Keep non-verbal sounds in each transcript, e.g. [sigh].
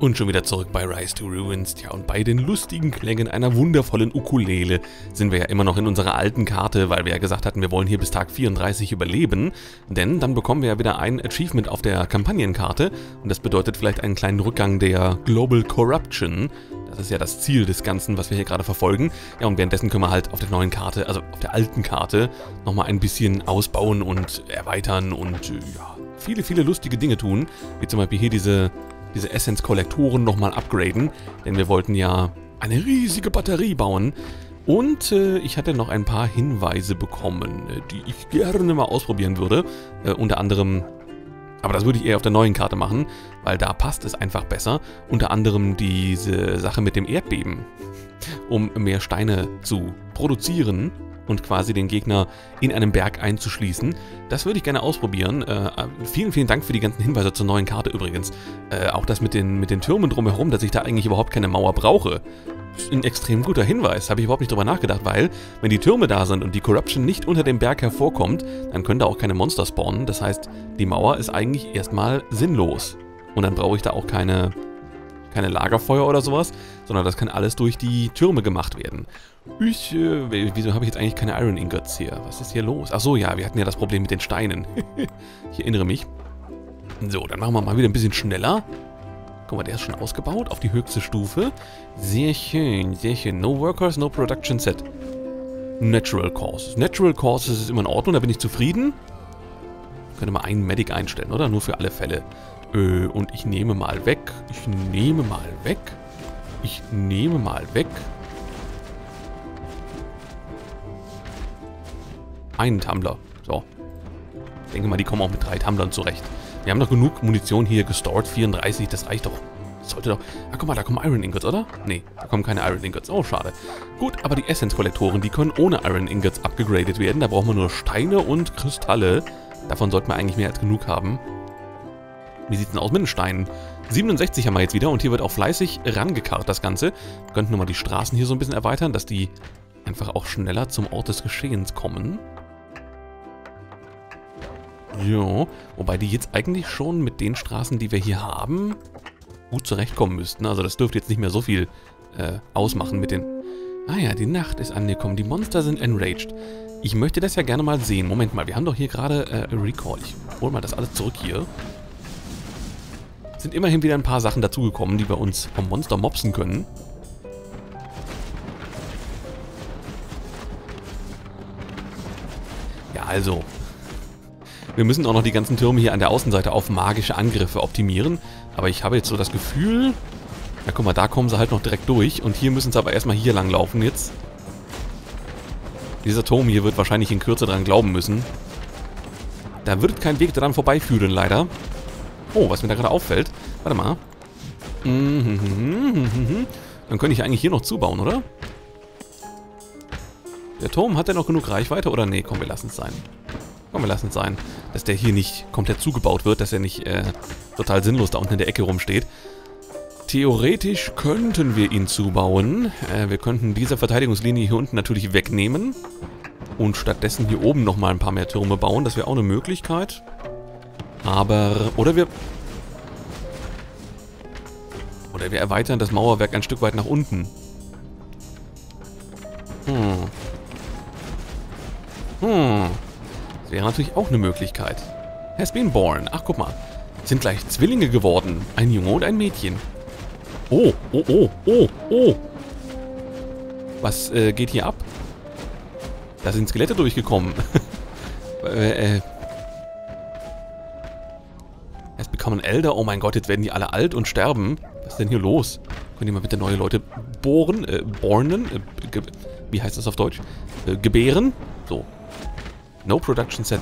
Und schon wieder zurück bei Rise to Ruins. Tja, und bei den lustigen Klängen einer wundervollen Ukulele sind wir ja immer noch in unserer alten Karte, weil wir ja gesagt hatten, wir wollen hier bis Tag 34 überleben. Denn dann bekommen wir ja wieder ein Achievement auf der Kampagnenkarte. Und das bedeutet vielleicht einen kleinen Rückgang der Global Corruption. Das ist ja das Ziel des Ganzen, was wir hier gerade verfolgen. Ja, und währenddessen können wir halt auf der neuen Karte, also auf der alten Karte, nochmal ein bisschen ausbauen und erweitern und ja, viele, viele lustige Dinge tun. Wie zum Beispiel hier diese diese Essence-Kollektoren nochmal upgraden, denn wir wollten ja eine riesige Batterie bauen. Und äh, ich hatte noch ein paar Hinweise bekommen, äh, die ich gerne mal ausprobieren würde. Äh, unter anderem, aber das würde ich eher auf der neuen Karte machen, weil da passt es einfach besser. Unter anderem diese Sache mit dem Erdbeben, um mehr Steine zu produzieren und quasi den Gegner in einem Berg einzuschließen. Das würde ich gerne ausprobieren. Äh, vielen, vielen Dank für die ganzen Hinweise zur neuen Karte übrigens. Äh, auch das mit den, mit den Türmen drumherum, dass ich da eigentlich überhaupt keine Mauer brauche. Ein extrem guter Hinweis. Habe ich überhaupt nicht drüber nachgedacht, weil, wenn die Türme da sind und die Corruption nicht unter dem Berg hervorkommt, dann können da auch keine Monster spawnen. Das heißt, die Mauer ist eigentlich erstmal sinnlos. Und dann brauche ich da auch keine, keine Lagerfeuer oder sowas, sondern das kann alles durch die Türme gemacht werden. Ich, äh, wieso habe ich jetzt eigentlich keine Iron Ingots hier? Was ist hier los? Ach so, ja, wir hatten ja das Problem mit den Steinen. [laughs] ich erinnere mich. So, dann machen wir mal wieder ein bisschen schneller. Guck mal, der ist schon ausgebaut auf die höchste Stufe. Sehr schön, sehr schön. No Workers, no Production Set. Natural Causes. Natural Causes ist immer in Ordnung, da bin ich zufrieden. Könnte mal einen Medic einstellen, oder? Nur für alle Fälle. Äh, und ich nehme mal weg. Ich nehme mal weg. Ich nehme mal weg. einen Tumbler. So. Ich denke mal, die kommen auch mit drei Tumblern zurecht. Wir haben noch genug Munition hier gestort. 34, das reicht doch. Sollte doch... Ah, guck mal, da kommen Iron Ingots, oder? Nee, da kommen keine Iron Ingots. Oh, schade. Gut, aber die Essence-Kollektoren, die können ohne Iron Ingots abgegradet werden. Da brauchen wir nur Steine und Kristalle. Davon sollten wir eigentlich mehr als genug haben. Wie sieht es denn aus mit den Steinen? 67 haben wir jetzt wieder und hier wird auch fleißig rangekarrt, das Ganze. Wir könnten nochmal die Straßen hier so ein bisschen erweitern, dass die einfach auch schneller zum Ort des Geschehens kommen. Ja, wobei die jetzt eigentlich schon mit den Straßen, die wir hier haben, gut zurechtkommen müssten. Also das dürfte jetzt nicht mehr so viel äh, ausmachen mit den... Ah ja, die Nacht ist angekommen. Die Monster sind enraged. Ich möchte das ja gerne mal sehen. Moment mal, wir haben doch hier gerade äh, Recall. Ich hole mal das alles zurück hier. Sind immerhin wieder ein paar Sachen dazugekommen, die wir uns vom Monster mopsen können. Ja, also, wir müssen auch noch die ganzen Türme hier an der Außenseite auf magische Angriffe optimieren. Aber ich habe jetzt so das Gefühl... Ja, guck mal, da kommen sie halt noch direkt durch. Und hier müssen sie aber erstmal hier lang laufen jetzt. Dieser Turm hier wird wahrscheinlich in Kürze dran glauben müssen. Da wird kein Weg dran vorbeiführen, leider. Oh, was mir da gerade auffällt. Warte mal. Dann könnte ich eigentlich hier noch zubauen, oder? Der Turm, hat der noch genug Reichweite? Oder nee, komm, wir lassen es sein. Komm, wir lassen es sein. Dass der hier nicht komplett zugebaut wird, dass er nicht äh, total sinnlos da unten in der Ecke rumsteht. Theoretisch könnten wir ihn zubauen. Äh, wir könnten diese Verteidigungslinie hier unten natürlich wegnehmen. Und stattdessen hier oben nochmal ein paar mehr Türme bauen. Das wäre auch eine Möglichkeit. Aber... Oder wir... Oder wir erweitern das Mauerwerk ein Stück weit nach unten. Hm. Hm. Wäre natürlich auch eine Möglichkeit. Has been born. Ach, guck mal. Sind gleich Zwillinge geworden. Ein Junge und ein Mädchen. Oh, oh, oh, oh, oh. Was äh, geht hier ab? Da sind Skelette durchgekommen. [laughs] äh, äh. An elder. Oh mein Gott, jetzt werden die alle alt und sterben. Was ist denn hier los? Können die mal bitte neue Leute bohren? Äh, bornen? Äh, wie heißt das auf Deutsch? Äh, gebären? So, No Production Set.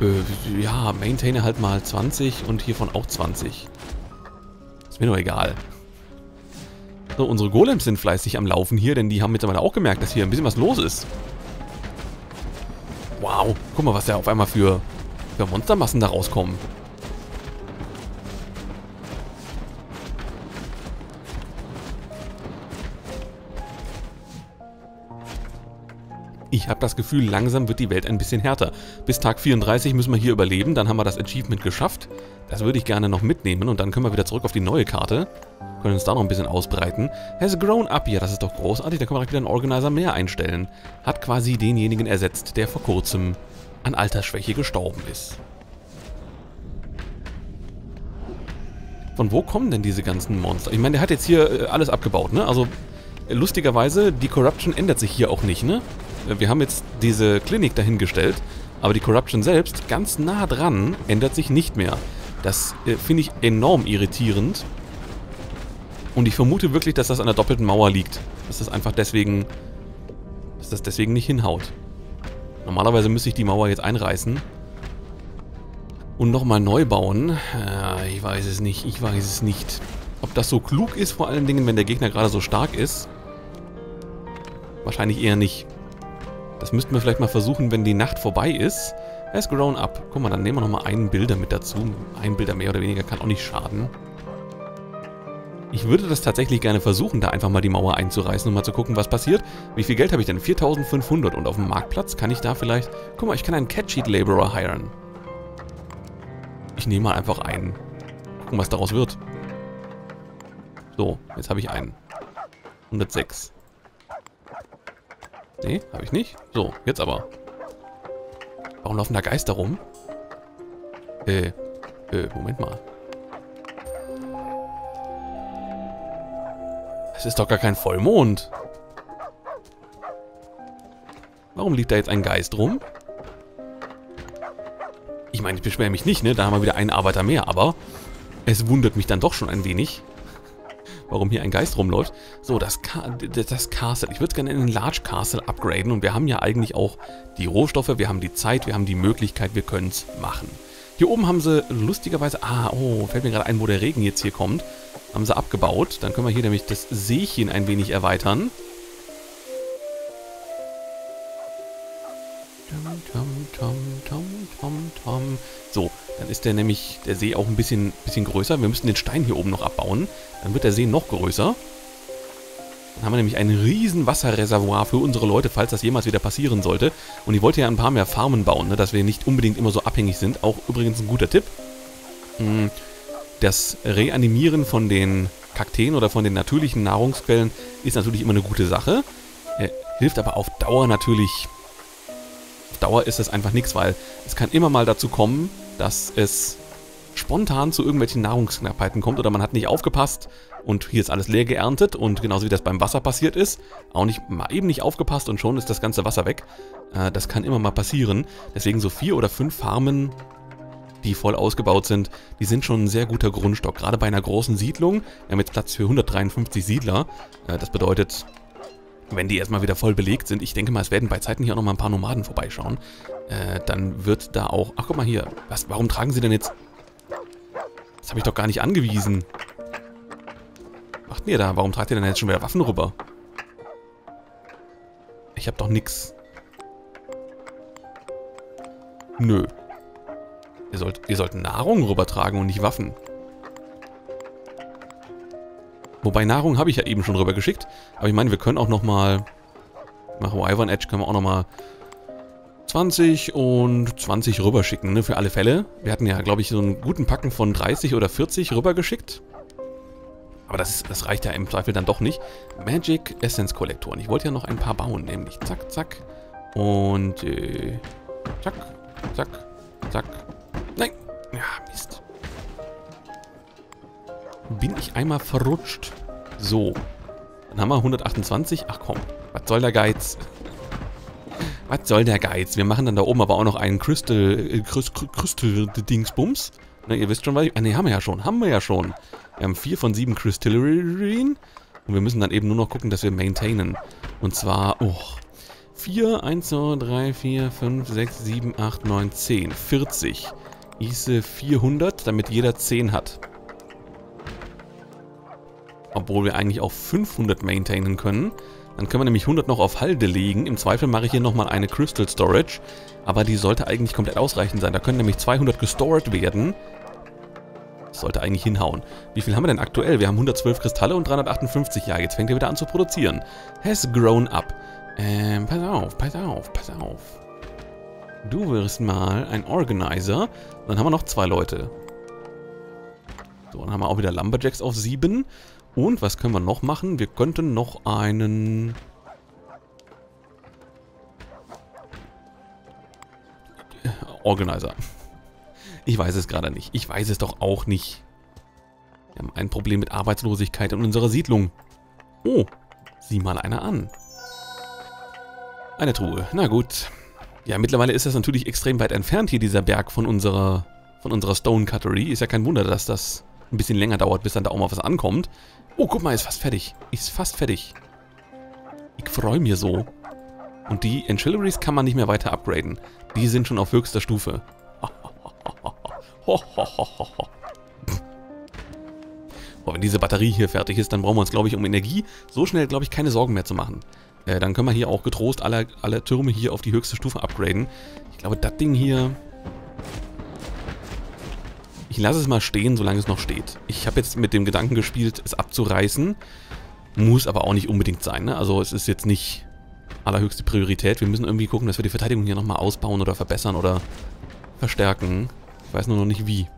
Äh, ja, maintaine halt mal 20 und hiervon auch 20. Ist mir nur egal. So, unsere Golems sind fleißig am Laufen hier, denn die haben mittlerweile auch gemerkt, dass hier ein bisschen was los ist. Wow, guck mal, was da auf einmal für, für Monstermassen da rauskommen. Ich habe das Gefühl, langsam wird die Welt ein bisschen härter. Bis Tag 34 müssen wir hier überleben, dann haben wir das Achievement geschafft. Das würde ich gerne noch mitnehmen und dann können wir wieder zurück auf die neue Karte. Können uns da noch ein bisschen ausbreiten. Has grown up. Ja, das ist doch großartig. Da können wir direkt wieder einen Organizer mehr einstellen. Hat quasi denjenigen ersetzt, der vor kurzem an Altersschwäche gestorben ist. Von wo kommen denn diese ganzen Monster? Ich meine, der hat jetzt hier äh, alles abgebaut, ne? Also, lustigerweise, die Corruption ändert sich hier auch nicht, ne? Wir haben jetzt diese Klinik dahingestellt, aber die Corruption selbst, ganz nah dran, ändert sich nicht mehr. Das äh, finde ich enorm irritierend. Und ich vermute wirklich, dass das an der doppelten Mauer liegt. Dass das einfach deswegen... Dass das deswegen nicht hinhaut. Normalerweise müsste ich die Mauer jetzt einreißen. Und nochmal neu bauen. Ja, ich weiß es nicht, ich weiß es nicht. Ob das so klug ist, vor allen Dingen, wenn der Gegner gerade so stark ist. Wahrscheinlich eher nicht. Das müssten wir vielleicht mal versuchen, wenn die Nacht vorbei ist. Has grown up. Guck mal, dann nehmen wir nochmal einen Bilder mit dazu. Ein Bilder mehr oder weniger kann auch nicht schaden. Ich würde das tatsächlich gerne versuchen, da einfach mal die Mauer einzureißen und mal zu gucken, was passiert. Wie viel Geld habe ich denn? 4500 und auf dem Marktplatz kann ich da vielleicht... Guck mal, ich kann einen Catsheet Laborer hiren. Ich nehme mal einfach einen. Gucken, was daraus wird. So, jetzt habe ich einen. 106. Nee, habe ich nicht. So, jetzt aber. Warum laufen da Geister rum? Äh, äh, Moment mal. Es ist doch gar kein Vollmond. Warum liegt da jetzt ein Geist rum? Ich meine, ich beschwere mich nicht, ne? Da haben wir wieder einen Arbeiter mehr, aber es wundert mich dann doch schon ein wenig, warum hier ein Geist rumläuft. So, das, das Castle. Ich würde es gerne in ein Large Castle upgraden und wir haben ja eigentlich auch die Rohstoffe, wir haben die Zeit, wir haben die Möglichkeit, wir können es machen. Hier oben haben sie lustigerweise... Ah, oh, fällt mir gerade ein, wo der Regen jetzt hier kommt. Haben sie abgebaut. Dann können wir hier nämlich das Seechen ein wenig erweitern. Tom, tom, tom, tom, tom. So, dann ist der nämlich, der See auch ein bisschen, bisschen größer. Wir müssen den Stein hier oben noch abbauen. Dann wird der See noch größer. Dann haben wir nämlich ein riesen Wasserreservoir für unsere Leute, falls das jemals wieder passieren sollte. Und ich wollte ja ein paar mehr Farmen bauen, ne, dass wir nicht unbedingt immer so abhängig sind. Auch übrigens ein guter Tipp. Hm, das Reanimieren von den Kakteen oder von den natürlichen Nahrungsquellen ist natürlich immer eine gute Sache. Äh, hilft aber auf Dauer natürlich... Dauer ist es einfach nichts, weil es kann immer mal dazu kommen, dass es spontan zu irgendwelchen Nahrungsknappheiten kommt oder man hat nicht aufgepasst und hier ist alles leer geerntet und genauso wie das beim Wasser passiert ist, auch nicht mal eben nicht aufgepasst und schon ist das ganze Wasser weg. Äh, das kann immer mal passieren. Deswegen so vier oder fünf Farmen, die voll ausgebaut sind, die sind schon ein sehr guter Grundstock. Gerade bei einer großen Siedlung, wir haben jetzt Platz für 153 Siedler. Äh, das bedeutet, wenn die erstmal wieder voll belegt sind, ich denke mal, es werden bei Zeiten hier auch noch mal ein paar Nomaden vorbeischauen, äh, dann wird da auch... Ach, guck mal hier. Was, warum tragen sie denn jetzt... Das habe ich doch gar nicht angewiesen. Macht ihr da? Warum tragt ihr denn jetzt schon wieder Waffen rüber? Ich habe doch nix. Nö. Ihr sollt, ihr sollt Nahrung rübertragen und nicht Waffen. Wobei Nahrung habe ich ja eben schon rübergeschickt. Aber ich meine, wir können auch nochmal... Nach Wyvern Edge können wir auch nochmal 20 und 20 rüberschicken, ne, für alle Fälle. Wir hatten ja, glaube ich, so einen guten Packen von 30 oder 40 rübergeschickt. Aber das, das reicht ja im Zweifel dann doch nicht. Magic Essence Kollektoren. Ich wollte ja noch ein paar bauen, nämlich zack, zack. Und äh, zack, zack, zack. Nein! Ja, Mist. Bin ich einmal verrutscht. So. Dann haben wir 128. Ach komm, was soll der Geiz? [laughs] Was soll der Geiz? Wir machen dann da oben aber auch noch einen Crystal, äh, Crystal Dingsbums. Ne, ihr wisst schon, was ich... Ah, ne, haben wir ja schon. Haben wir ja schon. Wir haben vier von sieben Crystallerien. Und wir müssen dann eben nur noch gucken, dass wir maintainen. Und zwar, oh, 4, 1, 2, 3, 4, 5, 6, 7, 8, 9, 10, 40. Hieße 400, damit jeder 10 hat. Obwohl wir eigentlich auch 500 maintainen können. Dann können wir nämlich 100 noch auf Halde legen. Im Zweifel mache ich hier nochmal eine Crystal Storage. Aber die sollte eigentlich komplett ausreichend sein. Da können nämlich 200 gestored werden. Das sollte eigentlich hinhauen. Wie viel haben wir denn aktuell? Wir haben 112 Kristalle und 358. Ja, jetzt fängt er wieder an zu produzieren. Has grown up. Ähm, pass auf, pass auf, pass auf. Du wirst mal ein Organizer. Dann haben wir noch zwei Leute. So, dann haben wir auch wieder Lumberjacks auf 7. Und was können wir noch machen? Wir könnten noch einen... Organizer. Ich weiß es gerade nicht. Ich weiß es doch auch nicht. Wir haben ein Problem mit Arbeitslosigkeit in unserer Siedlung. Oh, sieh mal einer an. Eine Truhe. Na gut. Ja, mittlerweile ist das natürlich extrem weit entfernt hier, dieser Berg von unserer, von unserer Stone Cuttery. Ist ja kein Wunder, dass das ein bisschen länger dauert, bis dann da auch mal was ankommt. Oh, guck mal, ist fast fertig. Ist fast fertig. Ich freue mich so. Und die Ancillaries kann man nicht mehr weiter upgraden. Die sind schon auf höchster Stufe. [laughs] Boah, wenn diese Batterie hier fertig ist, dann brauchen wir uns, glaube ich, um Energie so schnell, glaube ich, keine Sorgen mehr zu machen. Äh, dann können wir hier auch getrost alle, alle Türme hier auf die höchste Stufe upgraden. Ich glaube, das Ding hier... Ich lasse es mal stehen, solange es noch steht. Ich habe jetzt mit dem Gedanken gespielt, es abzureißen. Muss aber auch nicht unbedingt sein, ne? Also es ist jetzt nicht allerhöchste Priorität. Wir müssen irgendwie gucken, dass wir die Verteidigung hier nochmal ausbauen oder verbessern oder verstärken. Ich weiß nur noch nicht wie.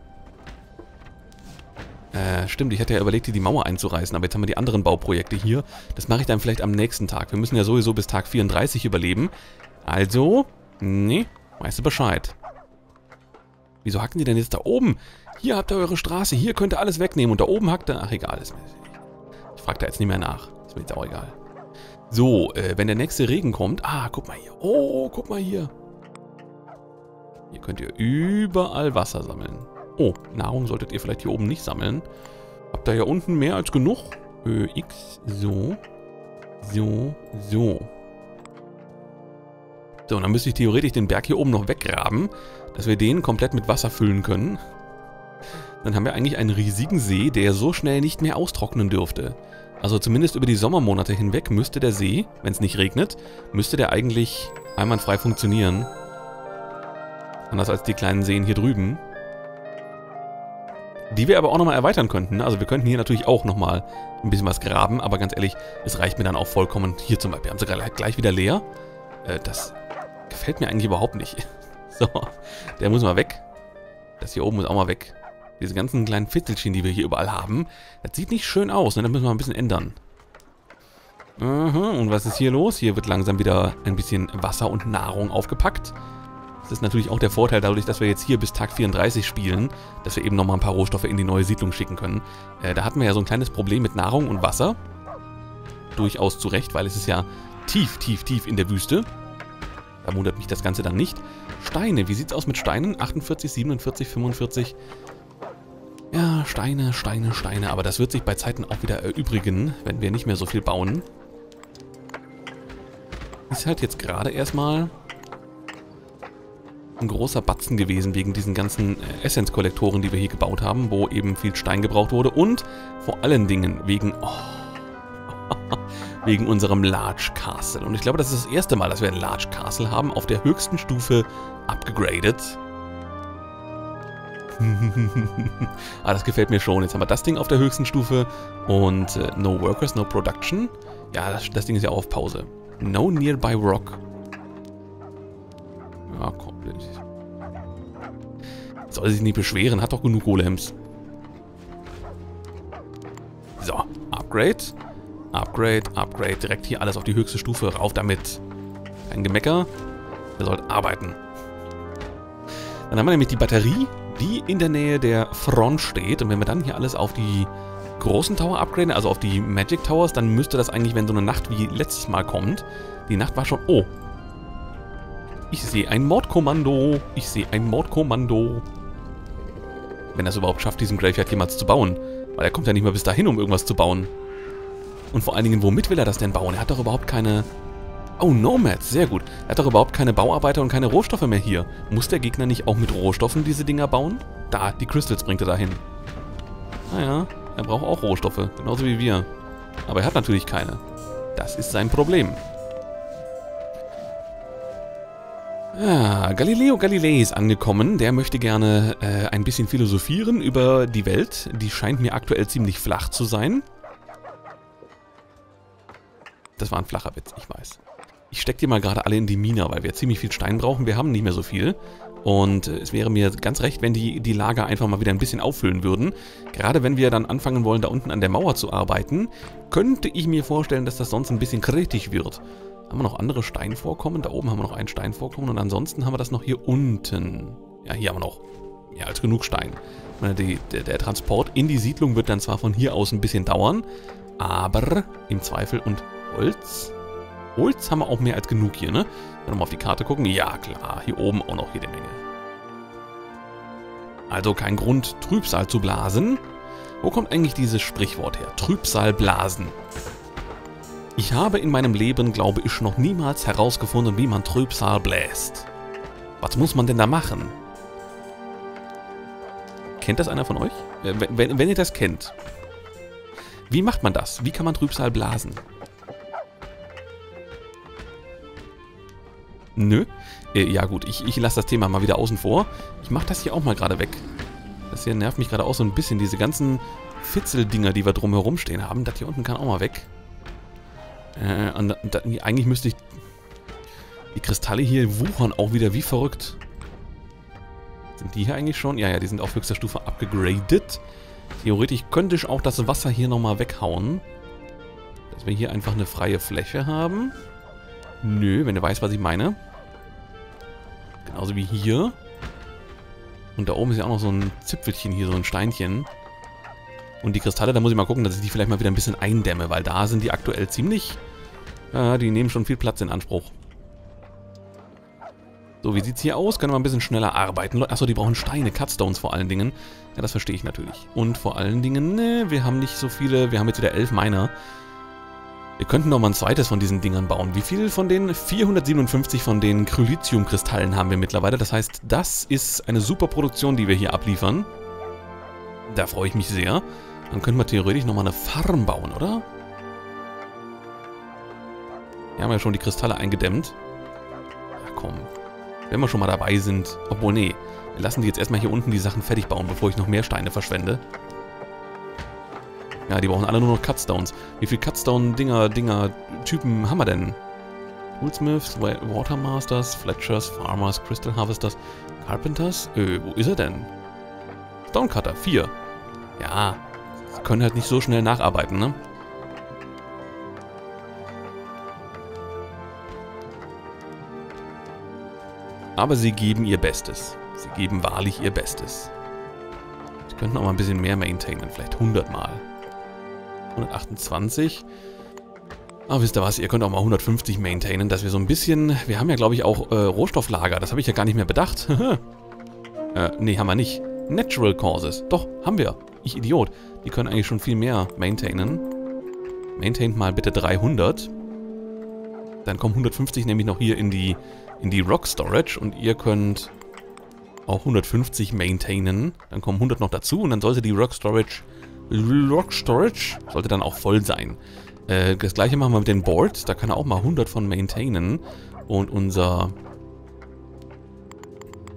Äh, stimmt, ich hatte ja überlegt, hier die Mauer einzureißen, aber jetzt haben wir die anderen Bauprojekte hier. Das mache ich dann vielleicht am nächsten Tag. Wir müssen ja sowieso bis Tag 34 überleben. Also, nee, weißt du Bescheid. Wieso hacken die denn jetzt da oben? Hier habt ihr eure Straße, hier könnt ihr alles wegnehmen und da oben hackt ihr... Ach, egal, ist mir, ich frage da jetzt nicht mehr nach. Ist mir jetzt auch egal. So, äh, wenn der nächste Regen kommt... Ah, guck mal hier. Oh, guck mal hier. Hier könnt ihr überall Wasser sammeln. Oh, Nahrung solltet ihr vielleicht hier oben nicht sammeln. Habt ihr ja unten mehr als genug. Ö, X, so. So, so. So, und dann müsste ich theoretisch den Berg hier oben noch weggraben, dass wir den komplett mit Wasser füllen können. Dann haben wir eigentlich einen riesigen See, der so schnell nicht mehr austrocknen dürfte. Also zumindest über die Sommermonate hinweg müsste der See, wenn es nicht regnet, müsste der eigentlich einwandfrei funktionieren. Anders als die kleinen Seen hier drüben. Die wir aber auch nochmal erweitern könnten. Also wir könnten hier natürlich auch nochmal ein bisschen was graben, aber ganz ehrlich, es reicht mir dann auch vollkommen. Hier zum Beispiel haben sie gleich wieder leer. Äh, das gefällt mir eigentlich überhaupt nicht. [laughs] So, der muss mal weg. Das hier oben muss auch mal weg. Diese ganzen kleinen Fitzelchen, die wir hier überall haben, das sieht nicht schön aus, ne? Das müssen wir ein bisschen ändern. Aha, und was ist hier los? Hier wird langsam wieder ein bisschen Wasser und Nahrung aufgepackt. Das ist natürlich auch der Vorteil dadurch, dass wir jetzt hier bis Tag 34 spielen, dass wir eben nochmal ein paar Rohstoffe in die neue Siedlung schicken können. Äh, da hatten wir ja so ein kleines Problem mit Nahrung und Wasser. Durchaus zu Recht, weil es ist ja tief, tief, tief in der Wüste. Da wundert mich das Ganze dann nicht. Steine, wie sieht's aus mit Steinen? 48, 47, 45. Ja, Steine, Steine, Steine. Aber das wird sich bei Zeiten auch wieder erübrigen, wenn wir nicht mehr so viel bauen. Ist halt jetzt gerade erstmal ein großer Batzen gewesen wegen diesen ganzen äh, Essence-Kollektoren, die wir hier gebaut haben, wo eben viel Stein gebraucht wurde und vor allen Dingen wegen, oh, [laughs] wegen unserem Large Castle. Und ich glaube, das ist das erste Mal, dass wir ein Large Castle haben, auf der höchsten Stufe abgegradet. [laughs] ah, das gefällt mir schon. Jetzt haben wir das Ding auf der höchsten Stufe und äh, No Workers, No Production. Ja, das, das Ding ist ja auch auf Pause. No Nearby Rock. Ja, komm. Soll sich nicht beschweren, hat doch genug Golems. So, Upgrade. Upgrade, Upgrade. Direkt hier alles auf die höchste Stufe. Rauf damit. Kein Gemecker. Ihr sollt arbeiten. Dann haben wir nämlich die Batterie, die in der Nähe der Front steht. Und wenn wir dann hier alles auf die großen Tower upgraden, also auf die Magic Towers, dann müsste das eigentlich, wenn so eine Nacht wie letztes Mal kommt, die Nacht war schon... Oh, ich sehe ein Mordkommando. Ich sehe ein Mordkommando. Wenn er es überhaupt schafft, diesen Graveyard jemals zu bauen. Weil er kommt ja nicht mal bis dahin, um irgendwas zu bauen. Und vor allen Dingen, womit will er das denn bauen? Er hat doch überhaupt keine... Oh, Nomads, sehr gut. Er hat doch überhaupt keine Bauarbeiter und keine Rohstoffe mehr hier. Muss der Gegner nicht auch mit Rohstoffen diese Dinger bauen? Da, die Crystals bringt er dahin. Naja, er braucht auch Rohstoffe, genauso wie wir. Aber er hat natürlich keine. Das ist sein Problem. Ja, Galileo Galilei ist angekommen. Der möchte gerne äh, ein bisschen philosophieren über die Welt. Die scheint mir aktuell ziemlich flach zu sein. Das war ein flacher Witz, ich weiß. Ich stecke die mal gerade alle in die Mine, weil wir ziemlich viel Stein brauchen. Wir haben nicht mehr so viel. Und es wäre mir ganz recht, wenn die die Lager einfach mal wieder ein bisschen auffüllen würden. Gerade wenn wir dann anfangen wollen, da unten an der Mauer zu arbeiten, könnte ich mir vorstellen, dass das sonst ein bisschen kritisch wird. Haben wir noch andere Steinvorkommen? Da oben haben wir noch ein Steinvorkommen und ansonsten haben wir das noch hier unten. Ja, hier haben wir noch mehr als genug Stein. Die, der, der Transport in die Siedlung wird dann zwar von hier aus ein bisschen dauern, aber im Zweifel und Holz? Holz haben wir auch mehr als genug hier, ne? Wenn wir mal auf die Karte gucken. Ja, klar. Hier oben auch noch jede Menge. Also kein Grund, Trübsal zu blasen. Wo kommt eigentlich dieses Sprichwort her? Trübsal blasen. Ich habe in meinem Leben, glaube ich, noch niemals herausgefunden, wie man Trübsal bläst. Was muss man denn da machen? Kennt das einer von euch? Äh, wenn, wenn ihr das kennt. Wie macht man das? Wie kann man Trübsal blasen? Nö. Äh, ja gut, ich, ich lasse das Thema mal wieder außen vor. Ich mache das hier auch mal gerade weg. Das hier nervt mich gerade auch so ein bisschen. Diese ganzen Fitzeldinger, die wir drumherum stehen haben. Das hier unten kann auch mal weg. Äh, und, und, eigentlich müsste ich... Die Kristalle hier wuchern auch wieder wie verrückt. Sind die hier eigentlich schon? Ja, ja, die sind auf höchster Stufe abgegradet. Theoretisch könnte ich auch das Wasser hier nochmal weghauen. Dass wir hier einfach eine freie Fläche haben. Nö, wenn du weißt, was ich meine. Genauso wie hier. Und da oben ist ja auch noch so ein Zipfelchen hier, so ein Steinchen. Und die Kristalle, da muss ich mal gucken, dass ich die vielleicht mal wieder ein bisschen eindämme, weil da sind die aktuell ziemlich... Ja, die nehmen schon viel Platz in Anspruch. So, wie sieht's hier aus? Können wir ein bisschen schneller arbeiten? Achso, die brauchen Steine, Cutstones vor allen Dingen. Ja, das verstehe ich natürlich. Und vor allen Dingen, ne, wir haben nicht so viele... Wir haben jetzt wieder elf Miner. Wir könnten noch mal ein zweites von diesen Dingern bauen. Wie viel von den 457 von den Krylithium-Kristallen haben wir mittlerweile? Das heißt, das ist eine super Produktion, die wir hier abliefern. Da freue ich mich sehr. Dann könnten wir theoretisch noch mal eine Farm bauen, oder? Wir haben ja schon die Kristalle eingedämmt. Ja, komm. Wenn wir schon mal dabei sind. Obwohl, nee. Wir lassen die jetzt erstmal hier unten die Sachen fertig bauen, bevor ich noch mehr Steine verschwende. Ja, die brauchen alle nur noch Cutstones. Wie viele Cutstone-Dinger, Dinger, Typen haben wir denn? Toolsmiths, Watermasters, Fletchers, Farmers, Crystal Harvesters, Carpenters? Äh, wo ist er denn? Stonecutter, 4. Ja, können halt nicht so schnell nacharbeiten, ne? Aber sie geben ihr Bestes. Sie geben wahrlich ihr Bestes. Sie könnten auch mal ein bisschen mehr maintainen, vielleicht 100 Mal. 128. Aber wisst ihr was, ihr könnt auch mal 150 maintainen, dass wir so ein bisschen... Wir haben ja, glaube ich, auch äh, Rohstofflager. Das habe ich ja gar nicht mehr bedacht. [laughs] äh, nee, haben wir nicht. Natural Causes. Doch, haben wir. Ich Idiot. Die können eigentlich schon viel mehr maintainen. Maintaint mal bitte 300. Dann kommen 150 nämlich noch hier in die, in die Rock Storage und ihr könnt auch 150 maintainen. Dann kommen 100 noch dazu und dann sollte die Rock Storage Rock Storage sollte dann auch voll sein. Äh, das gleiche machen wir mit den Boards. Da kann er auch mal 100 von maintainen. Und unser...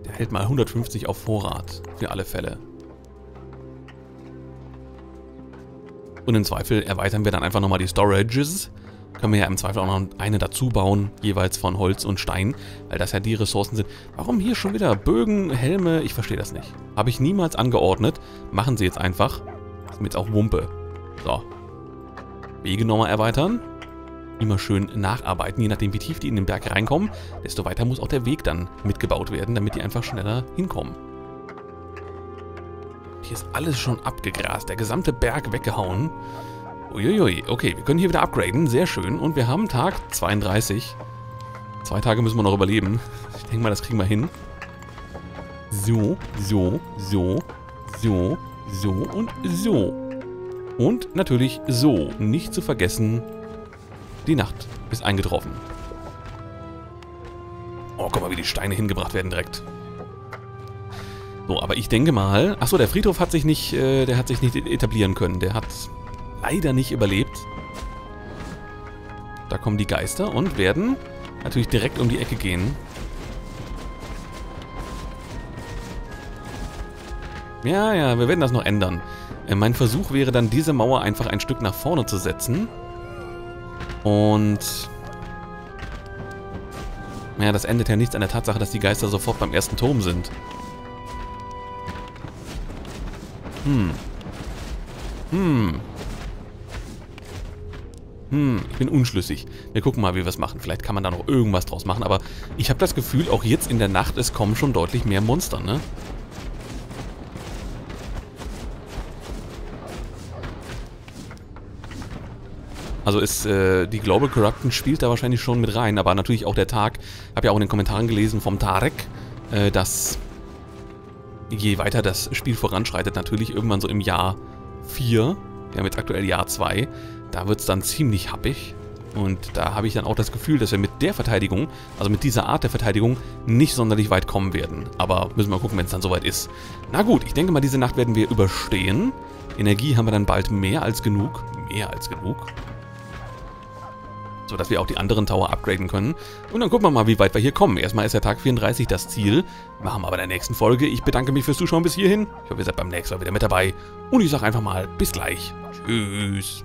Der hält mal 150 auf Vorrat. Für alle Fälle. Und im Zweifel erweitern wir dann einfach nochmal die Storages. Können wir ja im Zweifel auch noch eine dazu bauen, jeweils von Holz und Stein, weil das ja die Ressourcen sind. Warum hier schon wieder Bögen, Helme? Ich verstehe das nicht. Habe ich niemals angeordnet. Machen sie jetzt einfach. Ist jetzt auch Wumpe. So. Wege nochmal erweitern. Immer schön nacharbeiten, je nachdem wie tief die in den Berg reinkommen, desto weiter muss auch der Weg dann mitgebaut werden, damit die einfach schneller hinkommen. Hier ist alles schon abgegrast, der gesamte Berg weggehauen. Uiuiui, okay, wir können hier wieder upgraden, sehr schön. Und wir haben Tag 32. Zwei Tage müssen wir noch überleben. [laughs] Ich denke mal, das kriegen wir hin. So, so, so, so, so und so. Und natürlich so. Nicht zu vergessen, die Nacht ist eingetroffen. Oh, guck mal, wie die Steine hingebracht werden direkt. So, aber ich denke mal... Achso, der Friedhof hat sich nicht, äh, der hat sich nicht etablieren können. Der hat leider nicht überlebt. Da kommen die Geister und werden natürlich direkt um die Ecke gehen. Ja, ja, wir werden das noch ändern. Äh, mein Versuch wäre dann, diese Mauer einfach ein Stück nach vorne zu setzen. Und... Naja, das ändert ja nichts an der Tatsache, dass die Geister sofort beim ersten Turm sind. Hm. Hm. Hm, ich bin unschlüssig. Wir gucken mal, wie wir es machen. Vielleicht kann man da noch irgendwas draus machen, aber ich habe das Gefühl, auch jetzt in der Nacht, es kommen schon deutlich mehr Monster, ne? Also ist äh, die Global Corruption spielt da wahrscheinlich schon mit rein, aber natürlich auch der Tag, habe ja auch in den Kommentaren gelesen vom Tarek, äh, dass je weiter das Spiel voranschreitet, natürlich irgendwann so im Jahr 4, wir haben aktuell Jahr 2, da wird es dann ziemlich happig. Und da habe ich dann auch das Gefühl, dass wir mit der Verteidigung, also mit dieser Art der Verteidigung, nicht sonderlich weit kommen werden. Aber müssen wir gucken, wenn es dann soweit ist. Na gut, ich denke mal, diese Nacht werden wir überstehen. Energie haben wir dann bald mehr als genug. Mehr als genug sodass wir auch die anderen Tower upgraden können. Und dann gucken wir mal, wie weit wir hier kommen. Erstmal ist der Tag 34 das Ziel. Machen wir aber in der nächsten Folge. Ich bedanke mich fürs Zuschauen bis hierhin. Ich hoffe, ihr seid beim nächsten Mal wieder mit dabei. Und ich sage einfach mal, bis gleich. Tschüss.